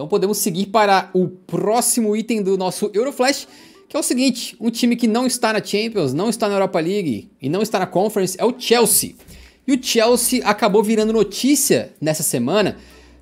Então podemos seguir para o próximo item do nosso Euroflash, que é o seguinte: um time que não está na Champions, não está na Europa League e não está na Conference é o Chelsea. E o Chelsea acabou virando notícia nessa semana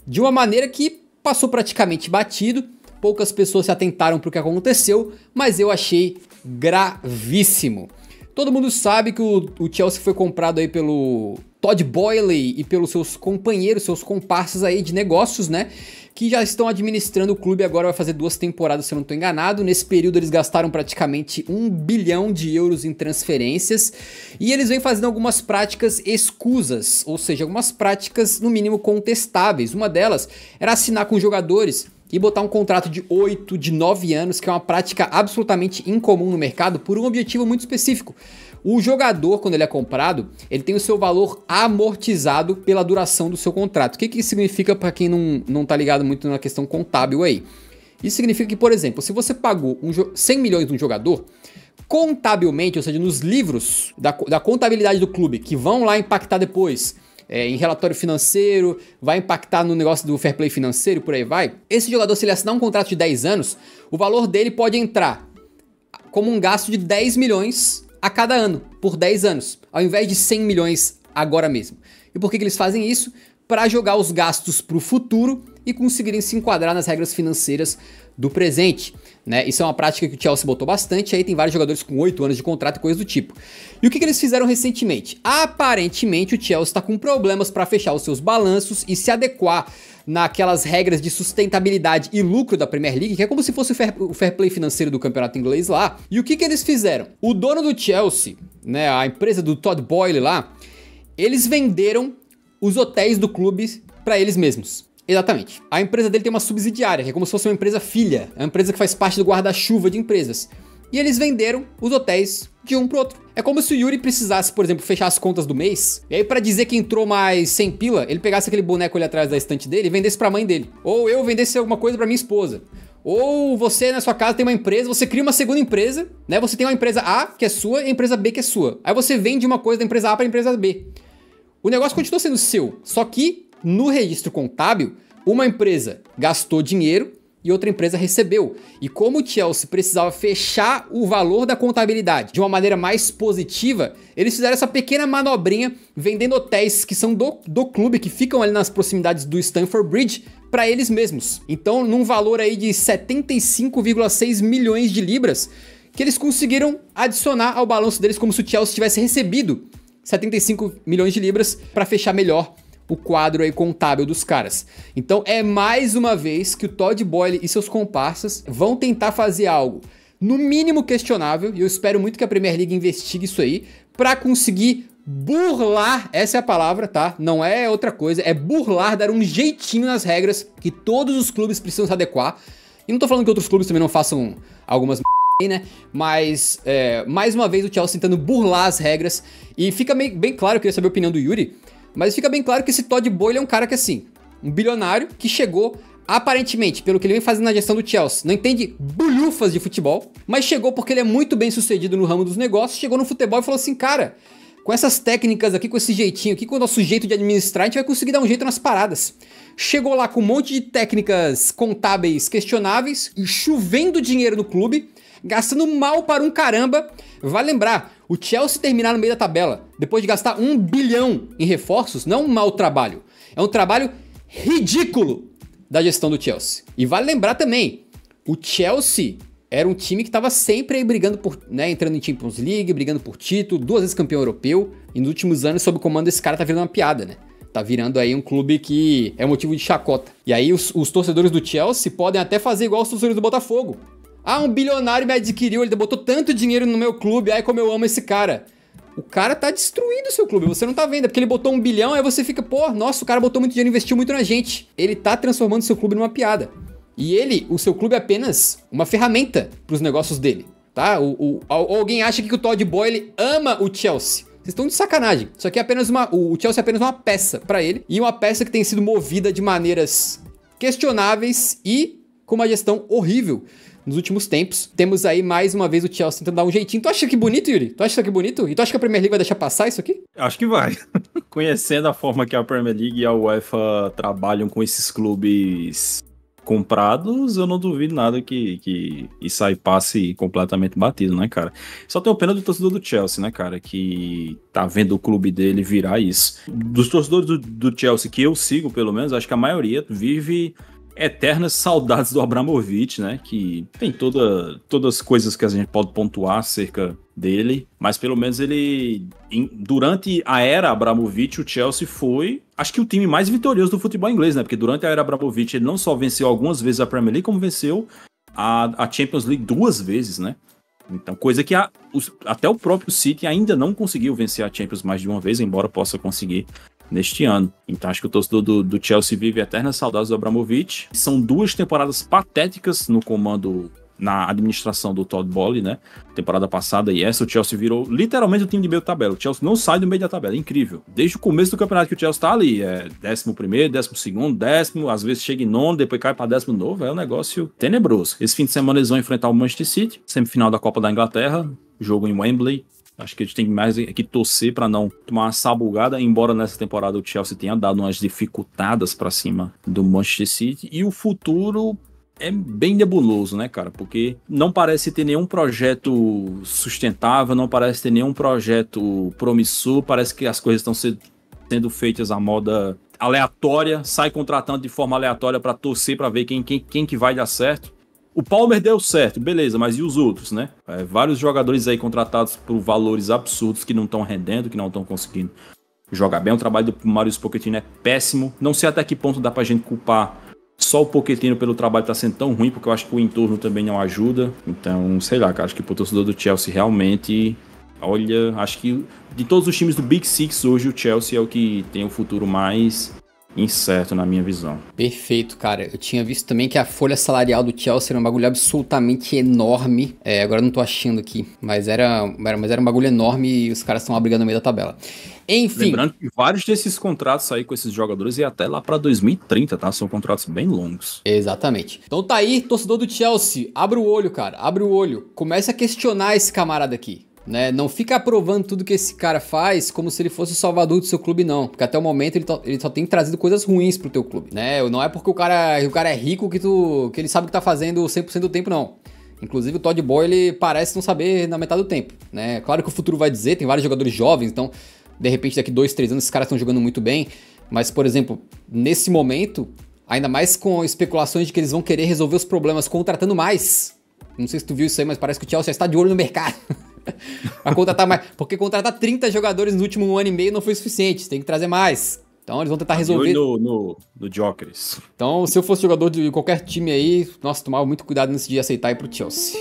de uma maneira que passou praticamente batido. Poucas pessoas se atentaram para o que aconteceu, mas eu achei gravíssimo. Todo mundo sabe que o, o Chelsea foi comprado aí pelo Todd Boyle e pelos seus companheiros, seus comparsas aí de negócios, né? Que já estão administrando o clube agora vai fazer duas temporadas, se eu não estou enganado. Nesse período eles gastaram praticamente um bilhão de euros em transferências e eles vêm fazendo algumas práticas escusas, ou seja, algumas práticas no mínimo contestáveis. Uma delas era assinar com jogadores e botar um contrato de 8, de 9 anos, que é uma prática absolutamente incomum no mercado, por um objetivo muito específico. O jogador, quando ele é comprado, ele tem o seu valor amortizado pela duração do seu contrato. O que, que isso significa para quem não, não tá ligado muito na questão contábil aí? Isso significa que, por exemplo, se você pagou um 100 milhões de um jogador, contabilmente, ou seja, nos livros da, da contabilidade do clube, que vão lá impactar depois é, em relatório financeiro, vai impactar no negócio do fair play financeiro, por aí vai. Esse jogador, se ele assinar um contrato de 10 anos, o valor dele pode entrar como um gasto de 10 milhões a cada ano, por 10 anos, ao invés de 100 milhões agora mesmo. E por que, que eles fazem isso? Para jogar os gastos para o futuro e conseguirem se enquadrar nas regras financeiras do presente. Né? Isso é uma prática que o Chelsea botou bastante, aí tem vários jogadores com 8 anos de contrato e coisas do tipo. E o que, que eles fizeram recentemente? Aparentemente o Chelsea está com problemas para fechar os seus balanços e se adequar naquelas regras de sustentabilidade e lucro da Premier League, que é como se fosse o fair, o fair play financeiro do campeonato inglês lá. E o que, que eles fizeram? O dono do Chelsea, né, a empresa do Todd Boyle lá, eles venderam os hotéis do clube para eles mesmos. Exatamente. A empresa dele tem uma subsidiária, que é como se fosse uma empresa filha, é uma empresa que faz parte do guarda-chuva de empresas. E eles venderam os hotéis de um pro outro. É como se o Yuri precisasse, por exemplo, fechar as contas do mês, e aí para dizer que entrou mais 100 pila, ele pegasse aquele boneco ali atrás da estante dele e vendesse pra mãe dele. Ou eu vendesse alguma coisa para minha esposa. Ou você na sua casa tem uma empresa, você cria uma segunda empresa, né? Você tem uma empresa A que é sua e a empresa B que é sua. Aí você vende uma coisa da empresa A para a empresa B. O negócio continua sendo seu, só que no registro contábil, uma empresa gastou dinheiro e outra empresa recebeu. E como o Chelsea precisava fechar o valor da contabilidade de uma maneira mais positiva, eles fizeram essa pequena manobrinha vendendo hotéis que são do, do clube, que ficam ali nas proximidades do Stamford Bridge, para eles mesmos. Então, num valor aí de 75,6 milhões de libras, que eles conseguiram adicionar ao balanço deles como se o Chelsea tivesse recebido 75 milhões de libras para fechar melhor o quadro aí contábil dos caras. Então é mais uma vez que o Todd Boyle e seus comparsas vão tentar fazer algo no mínimo questionável, e eu espero muito que a Premier League investigue isso aí, para conseguir burlar, essa é a palavra, tá? Não é outra coisa, é burlar, dar um jeitinho nas regras que todos os clubes precisam se adequar. E não tô falando que outros clubes também não façam algumas né? Mas, é, mais uma vez, o Chelsea tentando burlar as regras. E fica bem, bem claro, eu queria saber a opinião do Yuri, mas fica bem claro que esse Todd Boyle é um cara que, assim, um bilionário que chegou, aparentemente, pelo que ele vem fazendo na gestão do Chelsea, não entende bulhufas de futebol, mas chegou porque ele é muito bem sucedido no ramo dos negócios, chegou no futebol e falou assim, cara, com essas técnicas aqui, com esse jeitinho aqui, com o nosso jeito de administrar, a gente vai conseguir dar um jeito nas paradas. Chegou lá com um monte de técnicas contábeis questionáveis, chovendo dinheiro no clube, gastando mal para um caramba. Vai lembrar, o Chelsea terminar no meio da tabela, depois de gastar um bilhão em reforços, não é um mau trabalho. É um trabalho ridículo da gestão do Chelsea. E vale lembrar também, o Chelsea era um time que estava sempre aí brigando por, né, entrando em Champions League, brigando por título, duas vezes campeão europeu, e nos últimos anos, sob o comando desse cara, tá virando uma piada, né? Tá virando aí um clube que é motivo de chacota. E aí os, os torcedores do Chelsea podem até fazer igual os torcedores do Botafogo. Ah, um bilionário me adquiriu, ele botou tanto dinheiro no meu clube, ai como eu amo esse cara. O cara tá destruindo o seu clube, você não tá vendo, é porque ele botou um bilhão, aí você fica, pô, nossa, o cara botou muito dinheiro, investiu muito na gente. Ele tá transformando seu clube numa piada. E ele, o seu clube é apenas uma ferramenta para os negócios dele, tá? O, o, alguém acha que o Todd Boyle ama o Chelsea. Vocês estão de sacanagem. Isso aqui é apenas uma. O Chelsea é apenas uma peça para ele. E uma peça que tem sido movida de maneiras questionáveis e com uma gestão horrível nos últimos tempos. Temos aí mais uma vez o Chelsea tentando dar um jeitinho. Tu acha que bonito, Yuri? Tu acha isso aqui bonito? E tu acha que a Premier League vai deixar passar isso aqui? Acho que vai. Conhecendo a forma que a Premier League e a UEFA trabalham com esses clubes comprados, eu não duvido nada que, que isso aí passe completamente batido, né, cara? Só tenho pena do torcedor do Chelsea, né, cara? Que tá vendo o clube dele virar isso. Dos torcedores do, do Chelsea que eu sigo, pelo menos, acho que a maioria vive eternas saudades do Abramovich, né? Que tem toda, todas as coisas que a gente pode pontuar acerca dele, mas pelo menos ele em, durante a era Abramovich, o Chelsea foi, acho que o time mais vitorioso do futebol inglês, né? Porque durante a era Abramovich ele não só venceu algumas vezes a Premier League, como venceu a, a Champions League duas vezes, né? Então, coisa que a, os, até o próprio City ainda não conseguiu vencer a Champions mais de uma vez, embora possa conseguir neste ano. Então acho que o torcedor do, do Chelsea vive eternas saudades do Abramovich. São duas temporadas patéticas no comando na administração do Todd Bowley, né? Temporada passada e essa, o Chelsea virou literalmente o time de meio tabela. O Chelsea não sai do meio da tabela, é incrível. Desde o começo do campeonato que o Chelsea tá ali, é décimo primeiro, décimo segundo, décimo, às vezes chega em nono, depois cai para décimo novo, é um negócio tenebroso. Esse fim de semana eles vão enfrentar o Manchester City, semifinal da Copa da Inglaterra, jogo em Wembley, Acho que a gente tem mais que torcer para não tomar uma sabugada, embora nessa temporada o Chelsea tenha dado umas dificultadas para cima do Manchester City. E o futuro é bem nebuloso, né, cara? Porque não parece ter nenhum projeto sustentável, não parece ter nenhum projeto promissor, parece que as coisas estão sendo feitas à moda aleatória, sai contratando de forma aleatória para torcer para ver quem, quem, quem que vai dar certo. O Palmer deu certo, beleza, mas e os outros, né? É, vários jogadores aí contratados por valores absurdos que não estão rendendo, que não estão conseguindo jogar bem. O trabalho do Marius Pochettino é péssimo. Não sei até que ponto dá pra gente culpar só o Pochettino pelo trabalho tá sendo tão ruim, porque eu acho que o entorno também não ajuda. Então, sei lá, cara, acho que pro torcedor do Chelsea realmente. Olha, acho que de todos os times do Big Six hoje, o Chelsea é o que tem o futuro mais incerto na minha visão. Perfeito, cara. Eu tinha visto também que a folha salarial do Chelsea era um bagulho absolutamente enorme. É, agora não tô achando aqui, mas era, era, mas era um bagulho enorme e os caras estão abrigando no meio da tabela. Enfim. Lembrando que vários desses contratos aí com esses jogadores e até lá para 2030, tá? São contratos bem longos. Exatamente. Então tá aí, torcedor do Chelsea, abre o olho, cara, abre o olho. Comece a questionar esse camarada aqui. Né? Não fica aprovando tudo que esse cara faz como se ele fosse o salvador do seu clube, não. Porque até o momento ele, ele só tem trazido coisas ruins pro teu clube, né? Não é porque o cara, o cara é rico que, tu, que ele sabe o que tá fazendo 100% do tempo, não. Inclusive o Todd Boy, ele parece não saber na metade do tempo, né? Claro que o futuro vai dizer, tem vários jogadores jovens, então de repente daqui dois, três anos esses caras estão jogando muito bem. Mas, por exemplo, nesse momento, ainda mais com especulações de que eles vão querer resolver os problemas contratando mais. Não sei se tu viu isso aí, mas parece que o Chelsea está de olho no mercado. a contratar mais. Porque contratar 30 jogadores no último ano e meio não foi suficiente. Tem que trazer mais. Então eles vão tentar resolver. No, no, no Jokers. Então, se eu fosse jogador de qualquer time aí, nossa, tomava muito cuidado nesse dia aceitar ir pro Chelsea.